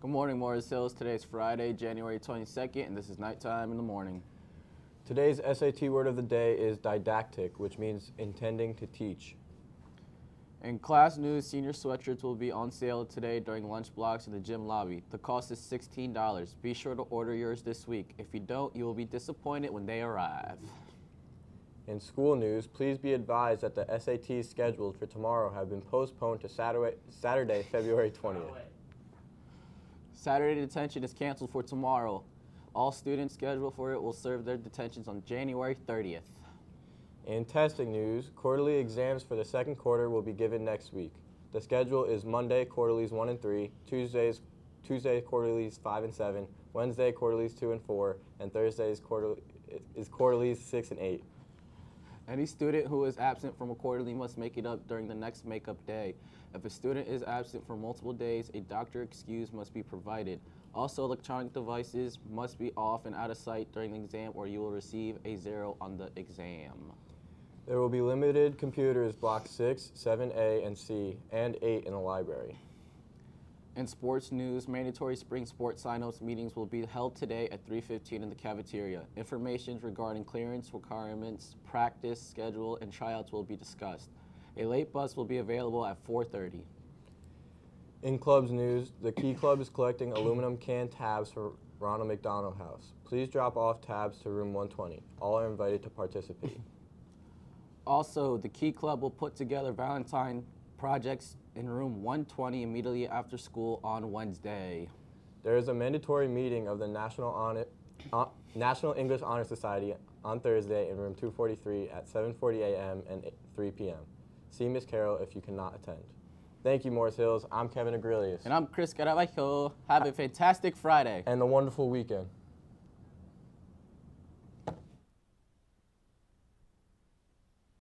Good morning, Morris Hills. Today's Friday, January 22nd, and this is Knight Time in the morning. Today's SAT word of the day is didactic, which means intending to teach. In class news, senior sweatshirts will be on sale today during lunch blocks in the gym lobby. The cost is $16. Be sure to order yours this week. If you don't, you will be disappointed when they arrive. In school news, please be advised that the SATs scheduled for tomorrow have been postponed to Saturday, Saturday February 20th. Saturday detention is canceled for tomorrow. All students scheduled for it will serve their detentions on January 30th. In testing news, quarterly exams for the second quarter will be given next week. The schedule is Monday quarterlies 1 and 3, Tuesdays Tuesday quarterlies 5 and 7, Wednesday quarterlies 2 and 4, and Thursdays quarter, is quarterlies 6 and 8. Any student who is absent from a quarterly must make it up during the next makeup day. If a student is absent for multiple days, a doctor excuse must be provided. Also, electronic devices must be off and out of sight during the exam or you will receive a zero on the exam. There will be limited computers block 6, 7A, and C, and 8 in the library. In sports news, mandatory spring sports sign-ups meetings will be held today at 3.15 in the cafeteria. Information regarding clearance requirements, practice, schedule, and tryouts will be discussed. A late bus will be available at 4.30. In clubs news, the Key Club is collecting aluminum can tabs for Ronald McDonald House. Please drop off tabs to room 120. All are invited to participate. Also, the Key Club will put together Valentine projects in room 120 immediately after school on Wednesday. There is a mandatory meeting of the National, Honor, uh, National English Honor Society on Thursday in room 243 at 7.40 a.m. and 3 p.m. See Miss Carroll if you cannot attend. Thank you, Morris Hills. I'm Kevin Agrilius. And I'm Chris Caraballo. Have a fantastic Friday. And a wonderful weekend.